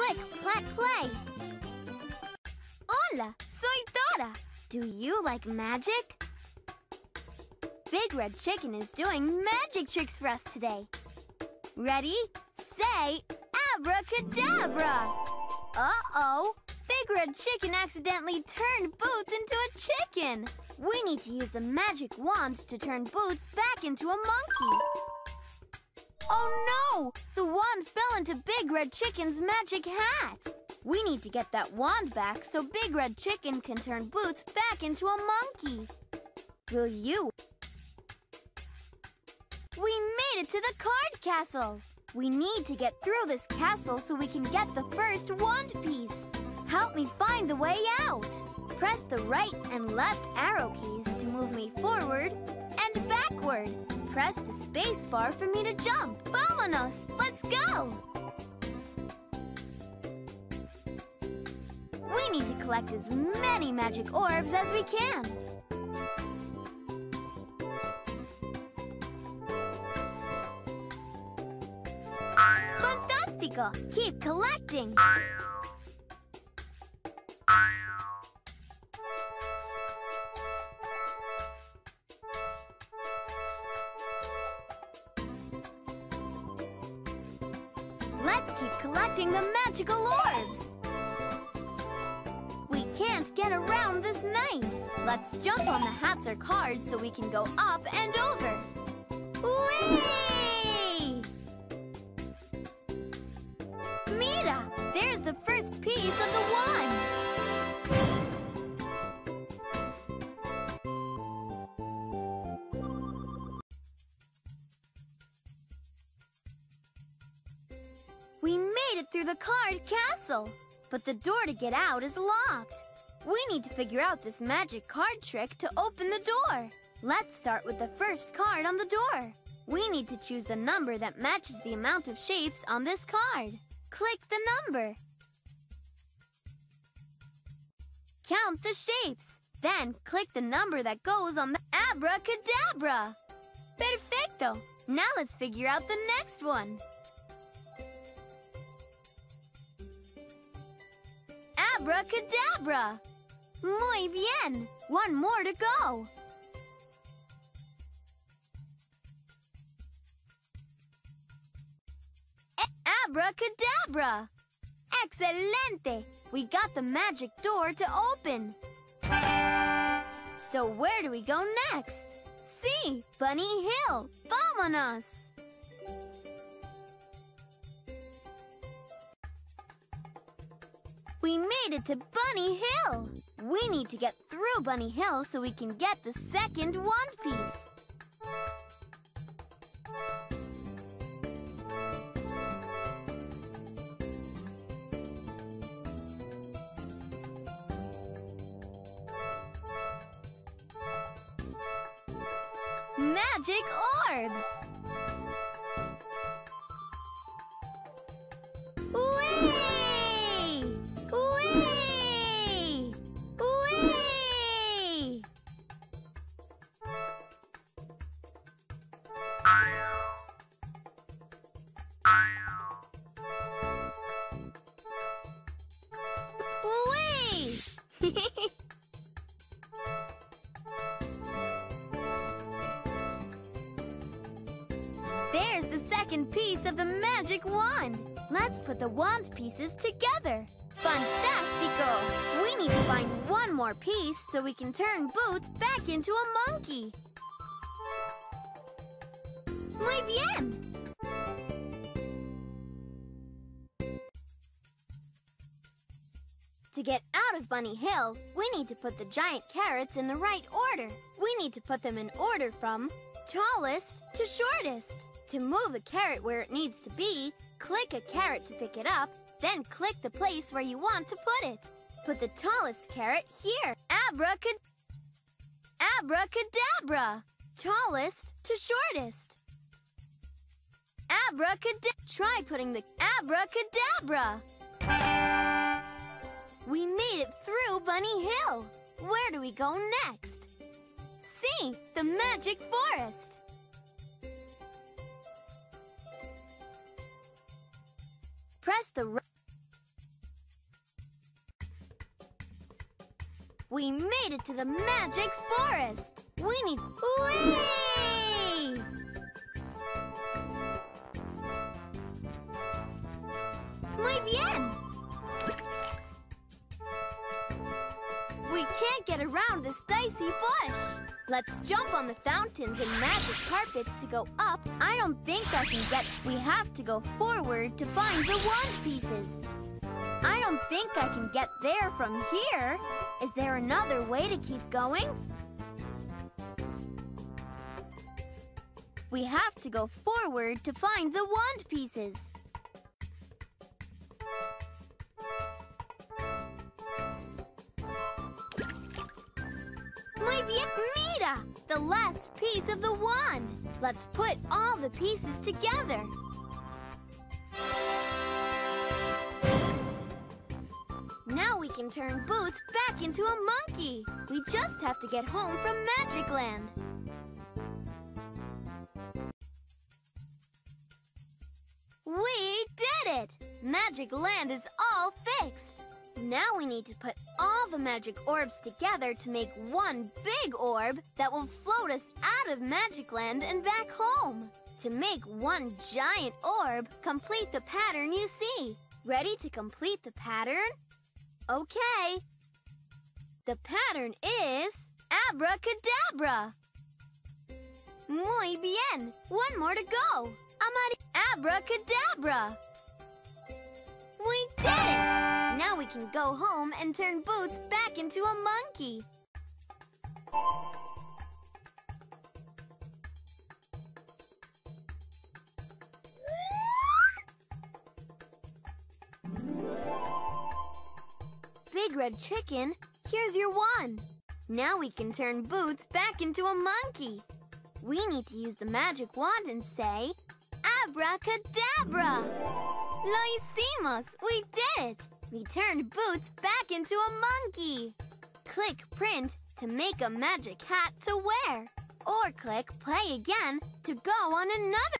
Click, play, play. Hola, soy Dora. Do you like magic? Big Red Chicken is doing magic tricks for us today. Ready? Say abracadabra. Uh-oh. Big Red Chicken accidentally turned Boots into a chicken. We need to use the magic wand to turn Boots back into a monkey. Oh no! The wand fell into Big Red Chicken's magic hat. We need to get that wand back so Big Red Chicken can turn Boots back into a monkey. Will you? We made it to the card castle. We need to get through this castle so we can get the first wand piece. Help me find the way out. Press the right and left arrow keys to move me forward backward. Press the space bar for me to jump. Vámonos! Let's go! We need to collect as many magic orbs as we can. Fantástico! Keep collecting! Let's keep collecting the magical orbs! We can't get around this knight. Let's jump on the hats or cards so we can go up and over. Whee! We made it through the card castle, but the door to get out is locked. We need to figure out this magic card trick to open the door. Let's start with the first card on the door. We need to choose the number that matches the amount of shapes on this card. Click the number. Count the shapes. Then click the number that goes on the abracadabra. Perfecto. Now let's figure out the next one. Abracadabra! Muy bien! One more to go. Abracadabra! Excelente! We got the magic door to open. So where do we go next? See, Bunny Hill. Vámonos! We made it to Bunny Hill! We need to get through Bunny Hill so we can get the second wand piece. Magic orbs! Second piece of the magic wand. Let's put the wand pieces together. Fantastico! We need to find one more piece so we can turn Boots back into a monkey. Muy bien! To get out of Bunny Hill, we need to put the giant carrots in the right order. We need to put them in order from tallest to shortest. To move a carrot where it needs to be, click a carrot to pick it up, then click the place where you want to put it. Put the tallest carrot here. Abracad... Abracadabra! Tallest to shortest. Abracadabra! Try putting the abracadabra! We made it through Bunny Hill. Where do we go next? See, the magic forest. Press the... We made it to the magic forest! We need... Whee! Muy bien! We can't get around this dicey bush! Let's jump on the fountains and magic carpets to go up. I don't think I can get... We have to go forward to find the wand pieces. I don't think I can get there from here. Is there another way to keep going? We have to go forward to find the wand pieces. Muy bien, mira! The last piece of the wand. Let's put all the pieces together. Now we can turn Boots back into a monkey. We just have to get home from Magic Land. We did it! Magic Land is all fixed. Now we need to put all the magic orbs together to make one big orb that will float us out of Magic Land and back home. To make one giant orb, complete the pattern you see. Ready to complete the pattern? Okay. The pattern is abracadabra. Muy bien. One more to go. Amari abracadabra. Can go home and turn Boots back into a monkey. Big Red Chicken, here's your wand. Now we can turn Boots back into a monkey. We need to use the magic wand and say, Abracadabra! Lo hicimos! We did it! We turned Boots back into a monkey. Click Print to make a magic hat to wear. Or click Play again to go on another